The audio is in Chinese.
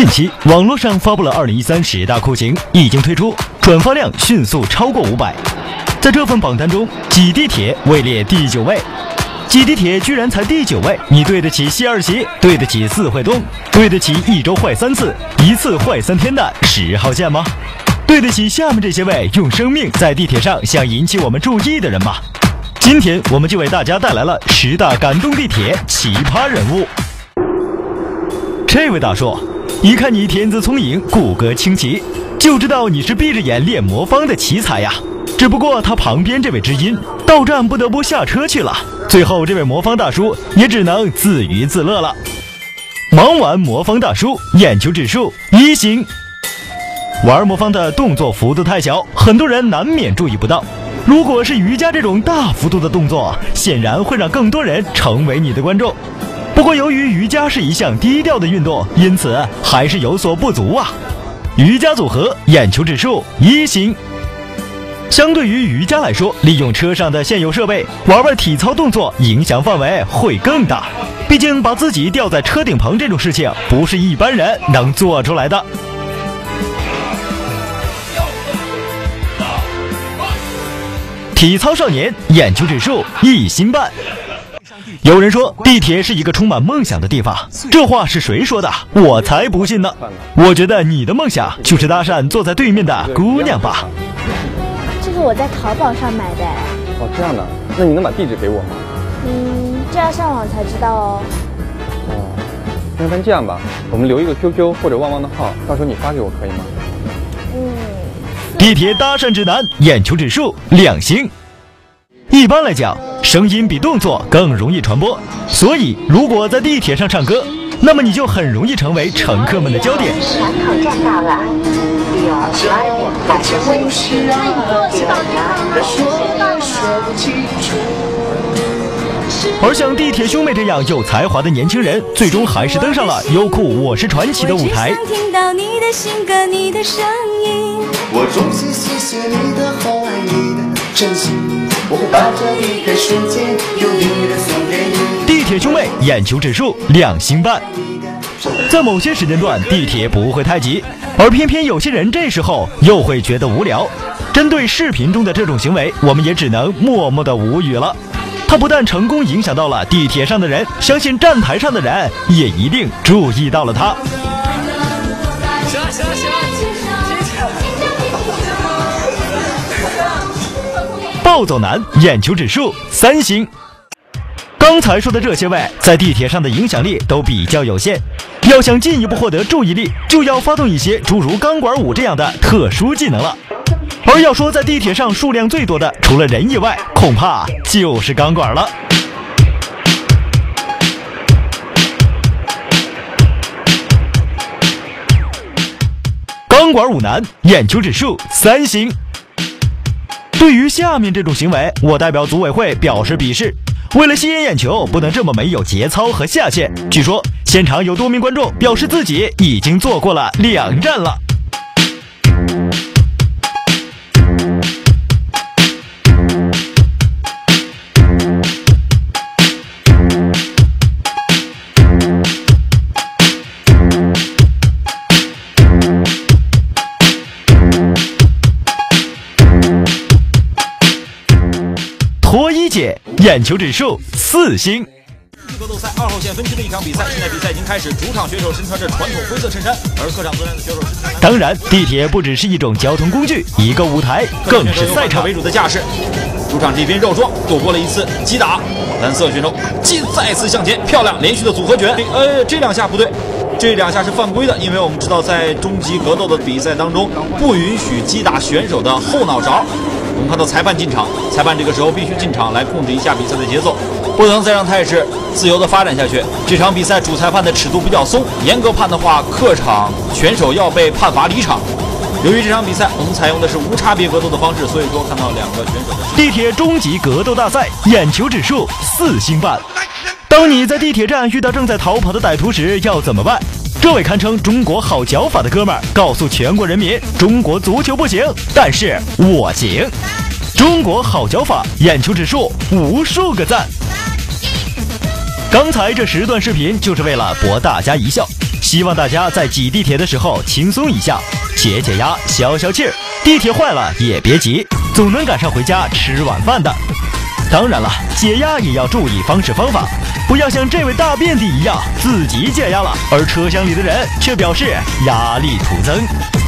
近期，网络上发布了2013十大酷刑，一经推出，转发量迅速超过五百。在这份榜单中，挤地铁位列第九位。挤地铁居然才第九位，你对得起西二旗，对得起四惠东，对得起一周坏三次、一次坏三天的十号线吗？对得起下面这些位用生命在地铁上想引起我们注意的人吗？今天我们就为大家带来了十大感动地铁奇葩人物。这位大叔。一看你天资聪颖，骨骼清奇，就知道你是闭着眼练魔方的奇才呀。只不过他旁边这位知音到站不得不下车去了，最后这位魔方大叔也只能自娱自乐了。忙完魔方大叔，眼球指数一星。玩魔方的动作幅度太小，很多人难免注意不到。如果是瑜伽这种大幅度的动作，显然会让更多人成为你的观众。不过，由于瑜伽是一项低调的运动，因此还是有所不足啊。瑜伽组合眼球指数一星。相对于瑜伽来说，利用车上的现有设备玩玩体操动作，影响范围会更大。毕竟把自己吊在车顶棚这种事情，不是一般人能做出来的。体操少年眼球指数一星半。有人说地铁是一个充满梦想的地方，这话是谁说的？我才不信呢！我觉得你的梦想就是搭讪坐在对面的姑娘吧。这是我在淘宝上买的。哦，这样的，那你能把地址给我吗？嗯，这要上网才知道哦。哦，那咱这样吧，我们留一个 QQ 或者旺旺的号，到时候你发给我可以吗？嗯。地铁搭讪指南，眼球指数两星。一般来讲。声音比动作更容易传播，所以如果在地铁上唱歌，那么你就很容易成为乘客们的焦点。船口站到了，二。而像地铁兄妹这样有才华的年轻人，最终还是登上了优酷《我是传奇》的舞台。我衷心谢谢你的厚爱，你的真心。我会把这一个瞬间用音乐送给你。地铁兄妹眼球指数两星半，在某些时间段地铁不会太挤，而偏偏有些人这时候又会觉得无聊。针对视频中的这种行为，我们也只能默默的无语了。他不但成功影响到了地铁上的人，相信站台上的人也一定注意到了他。行行行。暴走男眼球指数三星。刚才说的这些位在地铁上的影响力都比较有限，要想进一步获得注意力，就要发动一些诸如钢管舞这样的特殊技能了。而要说在地铁上数量最多的，除了人以外，恐怕就是钢管了。钢管舞男眼球指数三星。对于下面这种行为，我代表组委会表示鄙视。为了吸引眼球，不能这么没有节操和下限。据说现场有多名观众表示自己已经坐过了两站了。眼球指数四星。格斗赛二号线分区的一场比赛，现在比赛已经开始。主场选手身穿着传统灰色衬衫，而客场作战的选手身当然，地铁不只是一种交通工具，一个舞台更是赛场为主的架势。主场这边绕桩躲过了一次击打，蓝色选手击再次向前，漂亮连续的组合拳。呃，这两下不对，这两下是犯规的，因为我们知道在终极格斗的比赛当中，不允许击打选手的后脑勺。我们看到裁判进场，裁判这个时候必须进场来控制一下比赛的节奏，不能再让态势自由的发展下去。这场比赛主裁判的尺度比较松，严格判的话，客场选手要被判罚离场。由于这场比赛我们采用的是无差别格斗的方式，所以说看到两个选手。地铁终极格斗大赛，眼球指数四星半。当你在地铁站遇到正在逃跑的歹徒时，要怎么办？这位堪称中国好脚法的哥们儿告诉全国人民：中国足球不行，但是我行。中国好脚法，眼球指数无数个赞。刚才这十段视频就是为了博大家一笑。希望大家在挤地铁的时候轻松一下，解解压，消消气儿。地铁坏了也别急，总能赶上回家吃晚饭的。当然了，解压也要注意方式方法，不要像这位大便帝一样自己解压了，而车厢里的人却表示压力徒增。